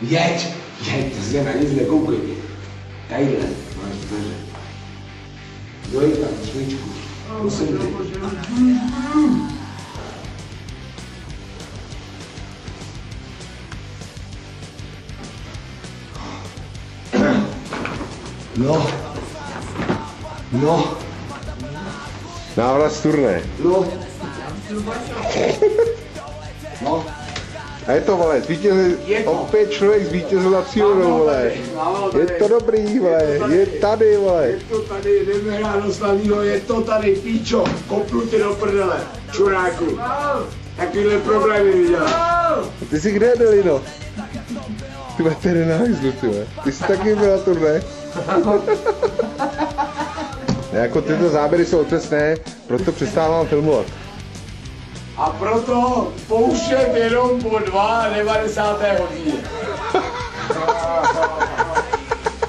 Jeď, jeď, to se na nic nekoukej. Tadyhle, máš dveře. Dojď tam, smyčku. Prosím tě. No. No. Návrat z turné. No. No. A je to, vole, zvítězil, opět člověk zvítězil na cílovou, vole. Je to dobrý, vole, je tady, vole. Je to tady, jdeme hrát do slavního, je to tady, píčo, kopnu tě do prdele, čuráku. Takovýhle problémy viděl. Ty jsi kde, Delino? Ty máš tady na hajzlu, ty. Ty jsi taky byl na turné. jako tyto záběry jsou otřesné, proto přestávám filmovat. A proto pouštět jenom po 92. hodině.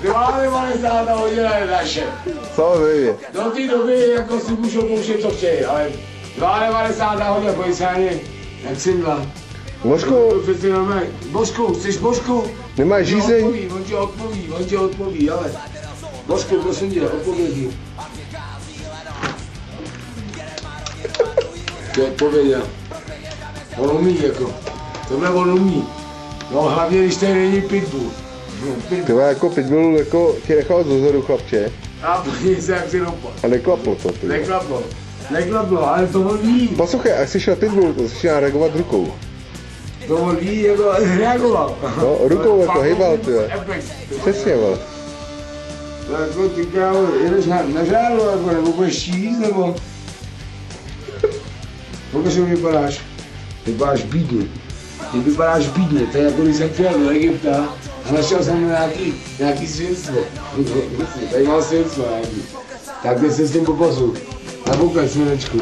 92. hodina je naše. Samozřejmě. Do té doby jako si můžou pouštět, co chtějí, ale 92. hodina, ani, jak si Přeci normálně. Božku, chceš Božku? nemáš žízeň? Odpoví, on ti odpoví, on ti odpoví, ale. Božku, prosím tě, odpověď Ty odpověděl. On umí jako. Tohle on umí. No hlavně, když tady není pitbull. No, Ty pitbull. vole, jako pitbull, jako tě nechal z dozoru, chlapče. A podívej se, jak si dopadl. A neklaplo to, ty. Neklaplo. Neklaplo, ale to on ví. Poslouchej, jak jsi šel pitbull, to jsi šel reagovat rukou. To on ví, jako reagoval. No, rukou jako Fakt hejbal, to ty. Přesně, vole. To jako ty kámo, jedeš na, žáru, jako, nebo budeš číst, nebo... Kolik mi vypadáš? Vypadáš bídně. Ty vypadáš bídně, to je jako když jsem přijel do Egypta a našel jsem nějaký, nějaký svědectvo. Tady mám svědectvo nějaký. Tak teď se s tím popasu. Naboukaj svědečku.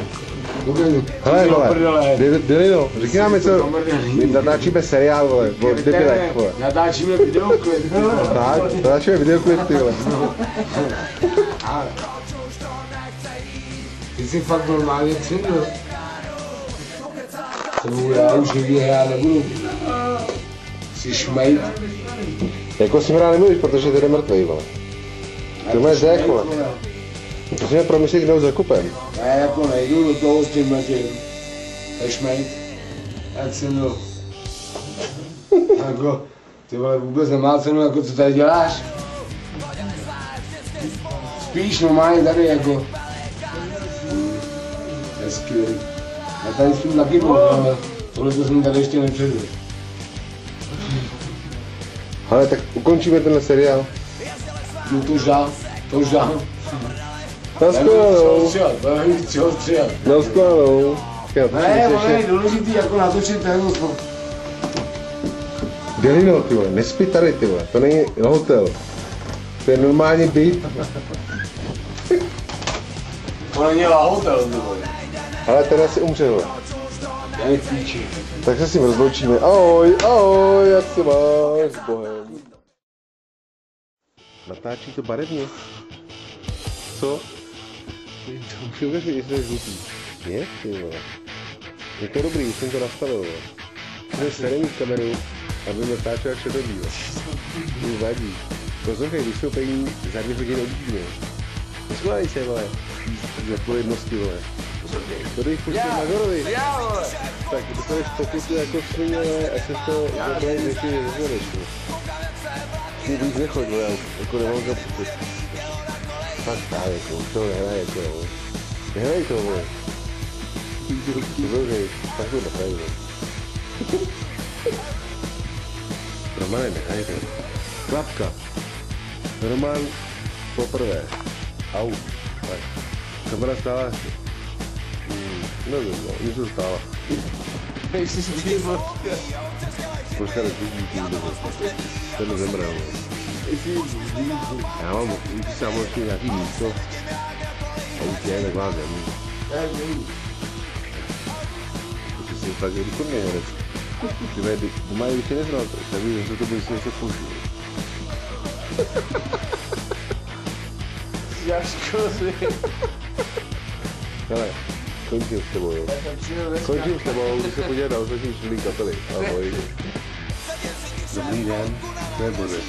Hele, vole, Dilino, řekni nám něco, my natáčíme seriál, vole, o debilech, vole. Natáčíme videoklip. Tak, natáčíme videoklip, ty vole. Ty jsi fakt normálně třinul. To já už nikdy hrát nebudu. Jsi šmejt. Jako si hrál nemluvíš, protože ty jde mrtvej, vole. Ty máš dech, vole. Musíme promyslet, kde ho zakupem. Já jako nejdu do toho s tím. To je šmejt. Jak jsem byl. Jako, ty vole, vůbec nemá cenu, jako co tady děláš. Spíš normálně tady jako. To tady s tím taky byl, ale tohle to jsem tady ještě nepředl. Ale tak ukončíme tenhle seriál. No to dál, to dál. Na skvělou. Nevím, čeho stříhat. Na skvělou. To Ne, ono je důležitý jako natočit ten to. Delino, ty vole, nespí tady, ty vole. To není hotel. To je normálně byt. Ono není hotel, ty vole. Ale ten asi umřel. Je. Tak se s ním rozloučíme. Ahoj, ahoj, jak se máš Bohem. Natáčí to barevně. Co? Ty ukaž mi, jestli je žlutý. Je? Ty vole. Je to dobrý, už jsem to nastavil. vole. Musím starý mít kameru, aby natáčel jak šedobí. vole. To vadí. Poslouchej, vystoupení za dvě hodiny uvidíme. Nesmívej se, vole. Z odpovědnosti, vole. To dej pustit Magorovi. Tak dostaneš pokutu jako svině, a se to zabrají je nezvedeš. Ty víc nechoď, já jako nemám za pokud. Fakt tak, jako, to nehraj, jako, jo. Nehraj to, vole. To tak to nehraj, vole. Romane, nehraj to. Klapka. Roman poprvé. Au. Tak. Kamera stála. Hmm, nevím, no, něco stála. Proč tady vidí tím dobu? Ten zemřel. no. Já mám už samozřejmě nějaký místo. A už je taková zemí. Protože si fakt výkonný herec. Ty vej, doma je ještě nehrál, tak víš, že to bude si něco použít. Hele, končím s tebou, jo. Končím s tebou, když se podívat na ostatní členy kapely. Ahoj. Dobrý den, to je Boris.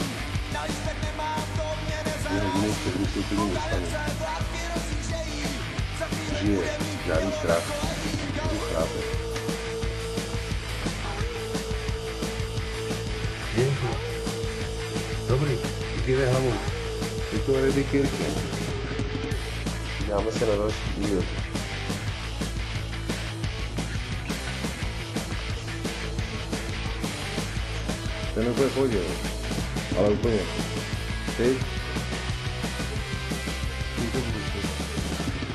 Dvě hodiny před vystoupením dostanu. Žije, žádný strach, můžu chrápet. Děnku. Dobrý, kýve hlavou. Je to Kirke. Dáme se na další díl. Ten úplně v pohodě, ale úplně. Ty?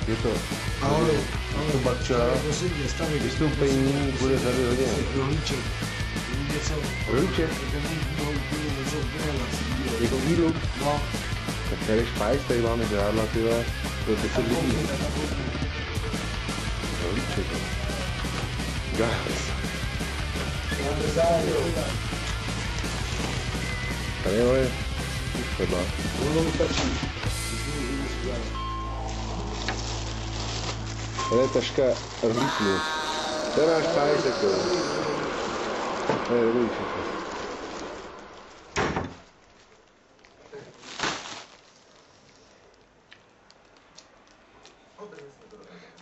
Je to Ahoj, prosím tě, stavit. vystoupení bude za dvě hodiny. Rohlíček. Něco. Rohlíček? Jako k jídlu? No, Tak tady špajs, tady máme žádla, ty pro 10 lidí. Rohlíček. Gas. Tady je chleba. ono stačí. Tady je taška rohlíků. To je náš pájek, jako. To je dobrý všechno.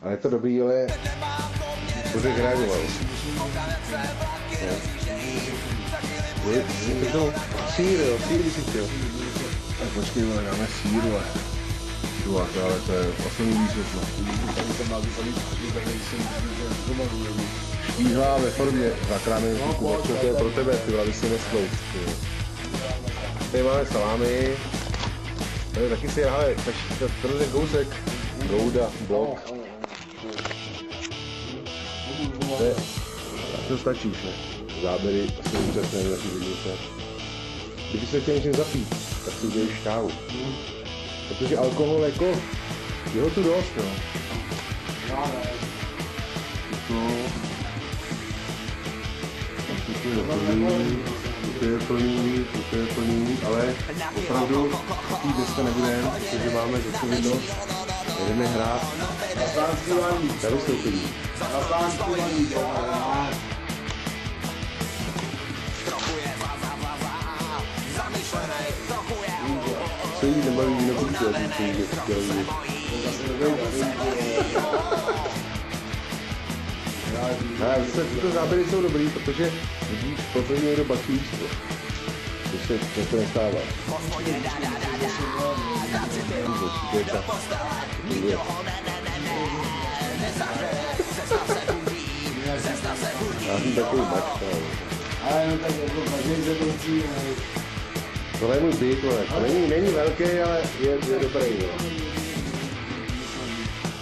Ale je to dobrý, ale bude reagoval. Je, je to jo, sír by si chtěl. Tak počkej, vole, dáme a čuvák, ale to je osobní světlo. Tady to má vypadat, že tady jsem doma důležitý. Štíhlá ve formě zakráme kuku, Co to je pro tebe, ty vole, aby si vole. Tady máme salámy. Tady taky si, hele, tenhle kousek. Gouda, blok. To je, to stačí ne? Záběry asi úžasné naší vidíte. Kdyby se chtěl něčím zapít, tak si udělíš kávu. Protože alkohol jako, je ho tu dost, no. To je plný, to je plný, to je plný, ale opravdu tý dneska nebudeme, protože máme zodpovědnost, jdeme hrát Na na vystoupení. Na a tím jde chtěl vidět. Ale zase tyto záběry jsou dobrý, protože vidíš, poprvé někdo bačí. To se často nestává. Já jsem takový bačka. ale- Ale tak jako se to ale Tohle je můj byt, vole. To není, není velký, ale je, je dobrý, jo.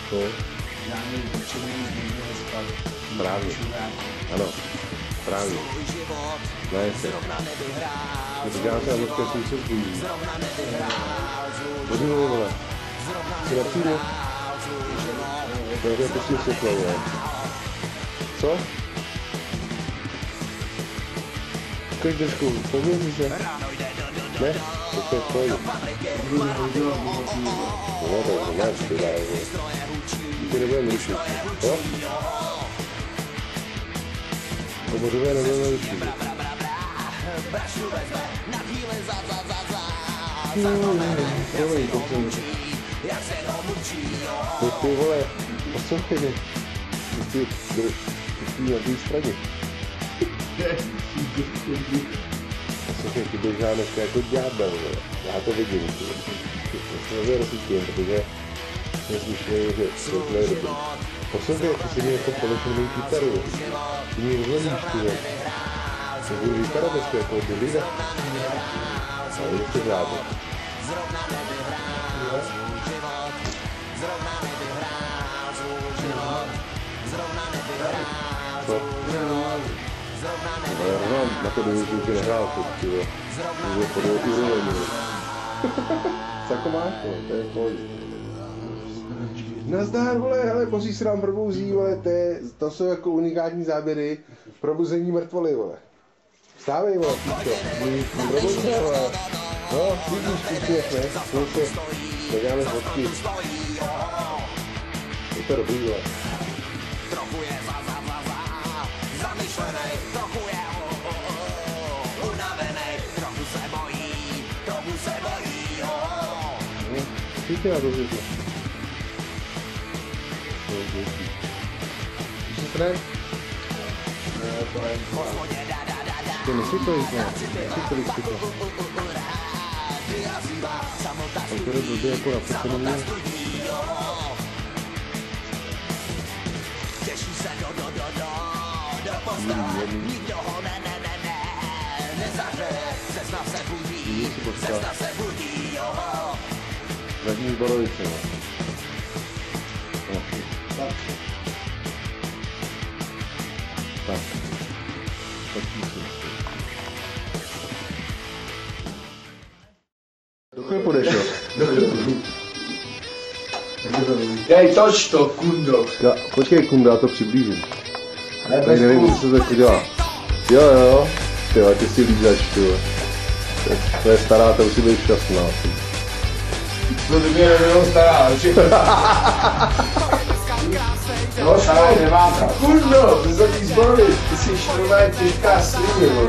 To, právě. Ano, právě. Se. To říká se, aby to jsou se zbují. Pojď mi, vole. Jsi nepřijde? To je prostě světlo, vole. Co? Ukaž držku, pověří se. Ne? To je v pohodě. No, to je ne, ty dále, vole. Ty nebudeme rušit. Jo? Pobořové nebudeme rušit. Promiň, prosím. Ty, ty vole, poslouchej mě. Ty, ty, ty, ty na té straně. Poslouchej, ty běžá dneska jako ďábel, vole. Já to vidím. ty. Já se hrozně rozsvítím, protože jsem slyšel, že to je dobrý. Poslouchej, ty si mě jako položil mou kytaru. Ty mě rozhodíš, ty vole. To budu vypadat dneska jako ty lidé. Ale je to řádně. Co? Ale já nemám na to důvod, že nahrál, ty vole. Může podle máš, vole, to je pohodě. Nazdár, vole, ale posí se nám probouzí, vole, to, je, to jsou jako unikátní záběry probuzení mrtvoly, vole. Vstávej, vole, píčo. Probouzí se, vole. No, vidíš, píčo, jak ne, půl se, neděláme fotky. Je to dobrý, vole. trochu je oh, oh, oh, unavený, trochu se bojí, trochu se bojí, oh. No, víte, já to věděl. To je to? Víš, co ne? Ne, to je Ty musí to jít, ne? Musí to jít, to. Tak to je blbě jako na posunení. Posunově. Vidíš si počkat. Zadní borovice, no. No. Tak. Tak. Stačí si. Dokle půjdeš, jo? Dej, toč to, kundo. Já, počkej, kunda, já to přiblížím. Ne, Tak nevím, co se tak dělá. Jo, jo. Ty ty si lízač, ty. To je- To stará, to musí být šťastná. ty. To by mě nebylo stará. No, stará je nemáta. Kundo, ty se tý zbory. Ty jsi normálně těžká svině, vole.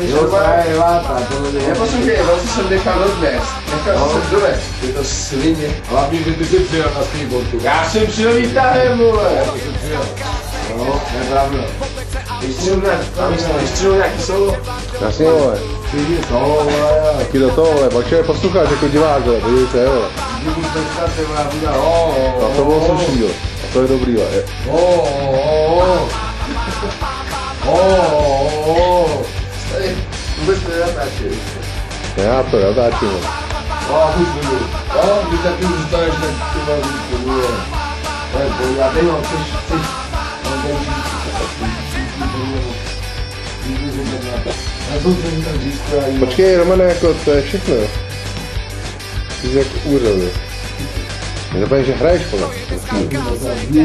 Jo, stará je neváta, tohle je... Neposlouchej, no, si jsem nechal odvést. Nechal No. jsem dovést. Je to svině. Hlavně, že ty jsi přijel na skateboardu. Já jsem přijel výtahem, vole. Já to. No, nepravda. Vystřelu nějaký, vystřelu nějaký solo. Jasně, vole. Ty to, vole. Taky do toho, vole. Počkej, posloucháš jako divák, vole. Podívejte, vole. Kdyby teďka se vole, bude, o, A to bylo slušný, jo. A to je dobrý, vole. O, o, o, o, o. Vůbec nenatáčej. Já to natáčím, vole. O, už budu. O, ty taky zůstaneš tak ty vole, to bude. To je a teď no, chceš, chceš, to Počkej, Romane, jako to je všechno. Ty jsi jak úřel, jo. Nezapomeň, že hraješ, vole. No,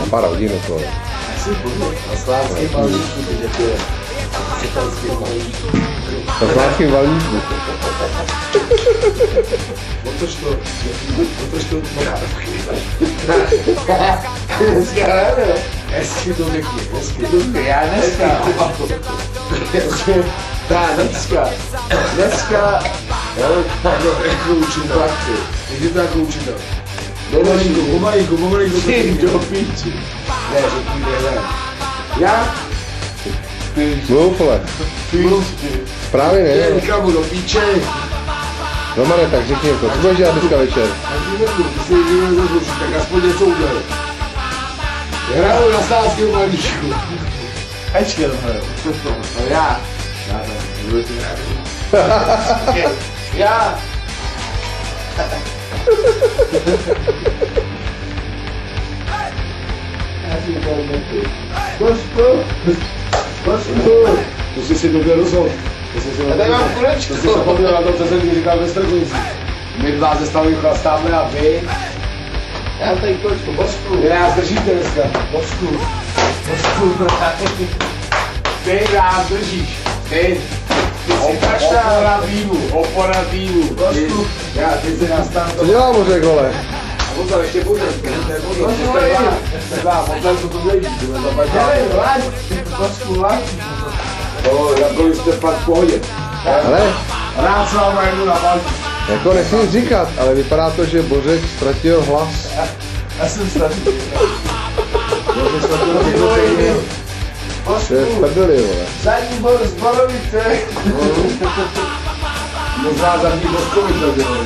na pár hodin, jako, vole. A slánský balíčku, ty děkuje. Na zvláštním valníku. Otoč to, otoč to, hrajeme, jo. Hezky to řekni, hezky. Já dneska. Tak, dneska, dneska, jo, jako učím prakty. Jdi to jako učitel. Pomalinku, pomalinku, pomalinku. Ty do píči. Ne, řekni, ne, ne. Já, Mluv, vole. mluv, Právě jde ne. nikomu do píče. Romane, tak řekni to. Co budeš dělat dneska večer? Ty nebudu, ty jdi nezrušit, tak aspoň něco udělej. Hraju na státském balíčku. Hečky hraju. No já. Já tam, budu ti rád. Já. Košku, košku. To jsi si dobře rozhodl. To jsi si A tady mám kulečku. To jsi zapomněl na to, co jsem ti říkal ve Strkovci. My dva ze stavy chlastáme a vy. Já tady kočku, božku. Vy nás držíte dneska. Božku. Božku. Ty nás držíš. Ty. Ty jsi opora týmu. Opora. Košku. Já, ty jsi nás tam. Co dělá Bořek, vole? A pozor, ještě pozor. Pozor, Košku, jste dva. Jste dva, pozor, co to nejde. Božku, laď. No, jakkoliv jste fakt v pohodě. Ale, Rád s váma jdu na balík. Jako nechci říkat, ale vypadá to, že Bořek ztratil hlas. Já jsem strašný. To je prdeli, vole. Zadní bor z Borovice. Možná za ní Boskovic to dělal.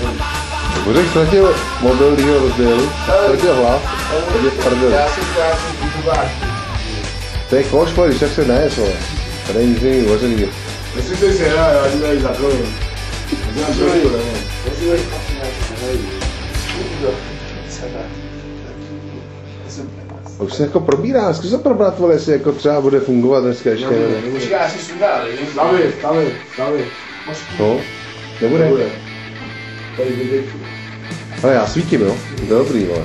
Bořek ztratil mobil, když ho rozbil, ztratil hlas, a je v prdeli. Já krásný YouTubář. To je koš, vole, když tak se nejes, vole. Tady nic není uvařený. Jestli to si hraje, já ti tady zakrojím. Znám to, ne? Pozívej, A už se jako probírá, zkus se probrat, vole, jestli jako třeba bude fungovat dneska ještě. Ne? Počkej, já si sundám. Stavy, stavy, stavy. No, nebude. Nebude. Ale já svítím, jo. To je dobrý, vole.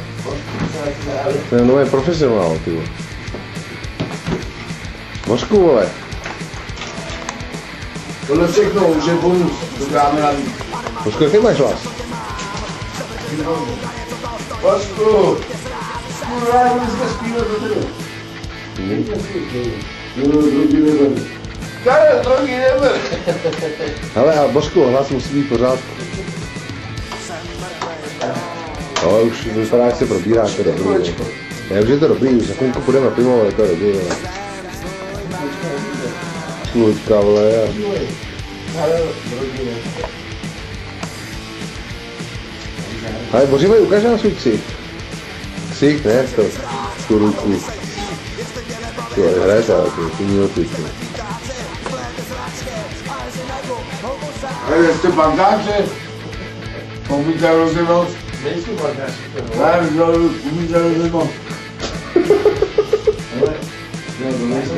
To je nové profesionál, ty vole. Božku, vole. Tohle všechno už je bonus. To dáme na víc. Božku, jaký máš hlas? Vašku! Kurva, zpívat do tebe. Jo, druhý neber. Karel, druhý neber. Hele, a Božku, hlas musí být v pořádku. No, už vypadá, jak se probírá, to je dobrý. no. Ne, už je to dobrý, už za chvilku půjdeme na pivo, ale to je dobrý. no. Slučka, vole. a- Ale Bořivej, ukáž nám svůj ksich. Ksich, ne, to, tu ruku. To je hraje to, to, to mělo ty. ty. Ale jste bankáře? Umíte rozhodnout? Nejsou bankáři. Ne, no, rozhodnout.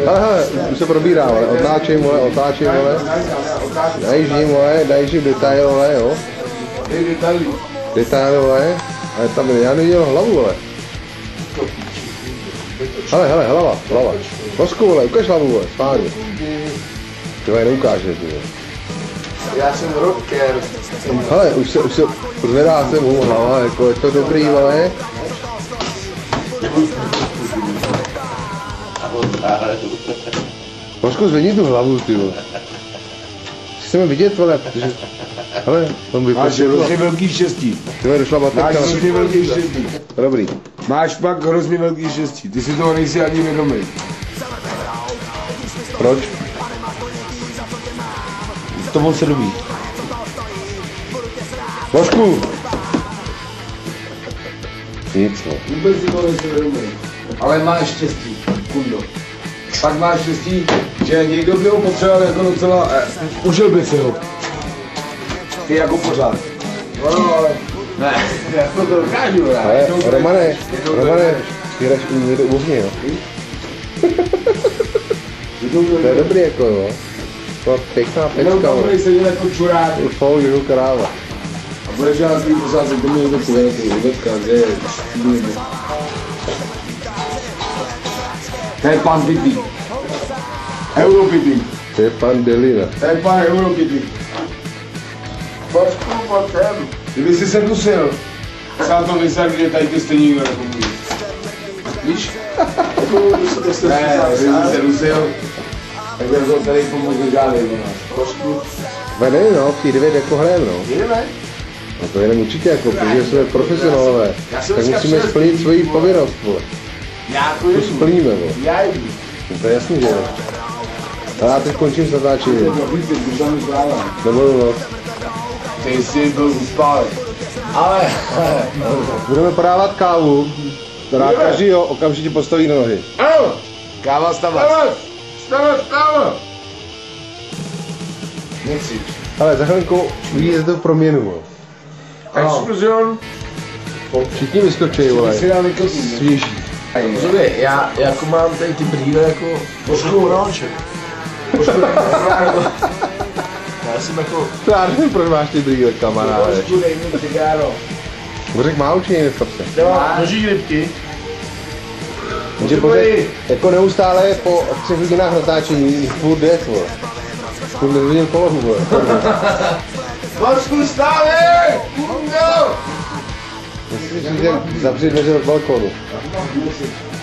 Ale hele, už se probírá, vole, otáčej, vole, otáčej, vole. Najíždím, vole, najíždím detail, vole, jo. Nejde tady. Detail, vole. Ale tam, já neviděl hlavu, vole. Hele, hele, hlava, hlava. Vosku, vole, ukaž hlavu, vole, spálně. Ty vole, neukážeš, vole. Já jsem rocker. Hele, už se, už se, zvedá se mu hlava, jako je to dobrý, vole. Vosku, zvedni tu hlavu, ty vole. Chceme vidět, vole, protože... Hele, on Máš vypadá, hrozně velký štěstí. ty došla Máš baterka. na- hrozně velký štěstí. Dobrý. Máš pak hrozně velký štěstí. Ty si toho nejsi ani vědomý. Proč? To moc se dobí. Božku! Nic, no. Vůbec si toho nejsi vědomý. Ale máš štěstí, kundo. Pak máš štěstí, že někdo by ho potřeboval jako docela, eh, užil by si ho. Ty jako pořád. No, ale... Ne, jako to dokážu, já. Ale, Romane, Romane, ty jdeš u někdo u mě, jo? Jednou to je dobrý, jako, jo. To je pěkná Jenom tam jo. budeš sedět jako čurák. Už fou, že kráva. A budeš dělat svý pořád, že to mě to chce, ty uvetka, kde je. To je pan Pitlík. Europitlík. To je pan Delina. To je pan Europitlík. Počku, sem. Kdyby jsi se dusil, sám to vysadí, že tady ty stejně nikdo nepomůže. Víš? Ne, kdyby se dusil, tak by to tady pomůže žádný do nás. Počku. Vede, no, v té devět jako hrajeme, no. Jdeme? No to jenom určitě, jako, protože jsme profesionálové. Tak musíme splnit svoji povinnost, vole. Já To splníme, vole. Já jdu. No To je jasný, že jo. Ale já teď končím s natáčením. Nebudu, no. Ty jsi byl uspálý. Ale, Budeme podávat kávu, která Budeme. každýho okamžitě postaví na nohy. ano, káva. Stavat, stavat, káva. Nechci. Ale za chvilku vidíte to proměnu. Explosion. Všichni vyskočí, vole. Si dám vykopnu. Svěží. Pozor, já jako mám tady ty brýle jako pošku ráček. Já jsem jako Já nevím, proč máš ty brýle, kamaráde. Trošku dej mi cigáro. Bořek má určitě někde v kapse. noží rybky. Takže Bořek jako neustále po třech hodinách natáčení furt jde, vole. Furt nezměnil polohu, vole. Počku stále! Musíš říct, jak zavřít dveře od balkonu.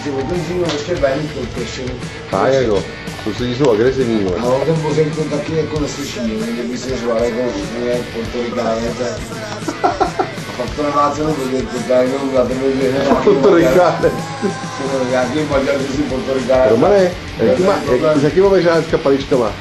Si otevřu ještě ven, to ještě. A jako, tu lidi jsou agresivní, vole. No, ten Bořek to taky jako neslyší, ne? kdyby si řval jako ne, Portorikáně, tak... A pak to nemá cenu, protože to tak jenom za tebe, že nemá... Portorikáne. Nějaký Maďar, že si Portorikáne. Romane, jaký, má, jak, s jakýma máš žádná paličkama?